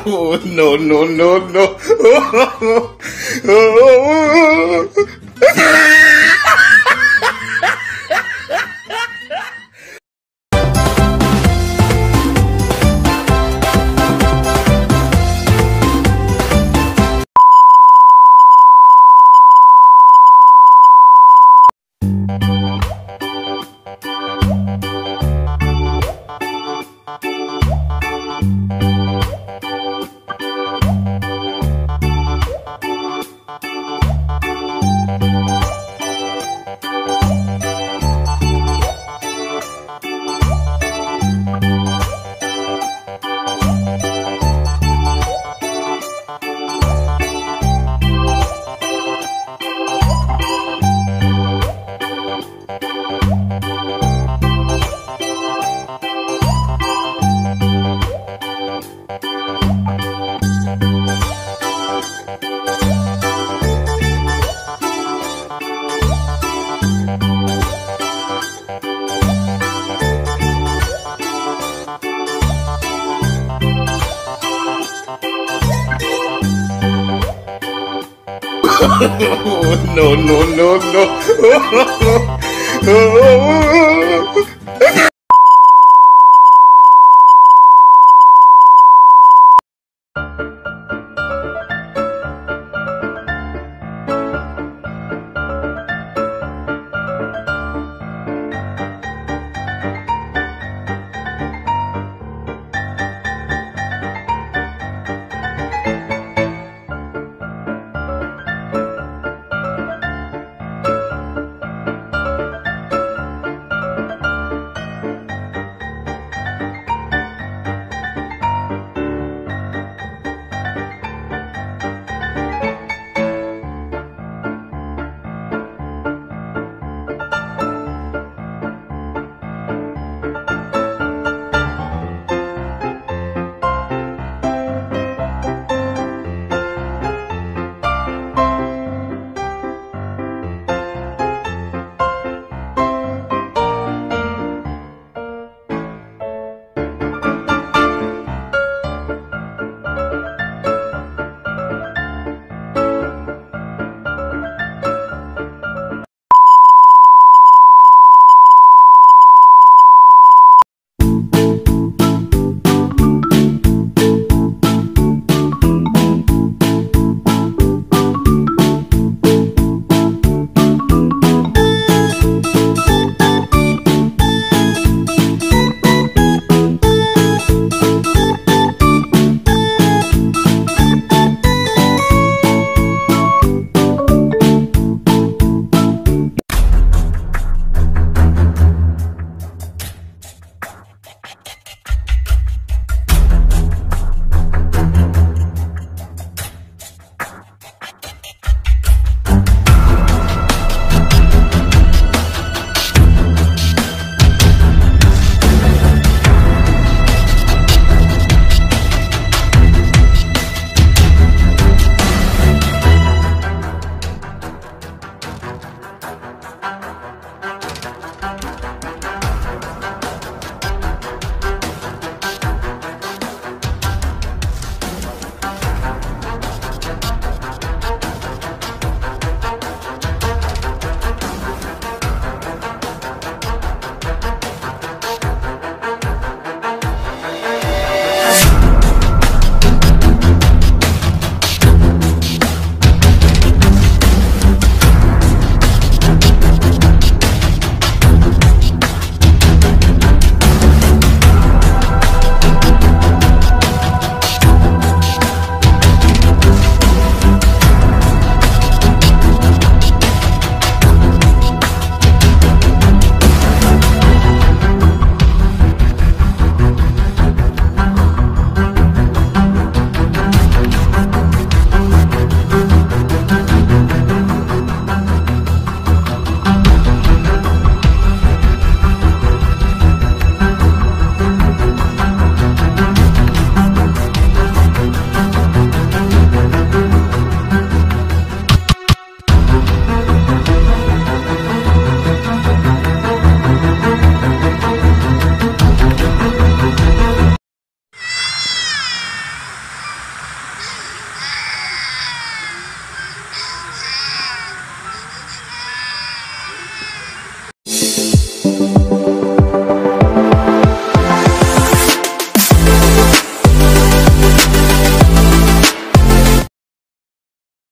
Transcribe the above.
Oh, no, no, no, no. Oh, oh, no, no, no, no.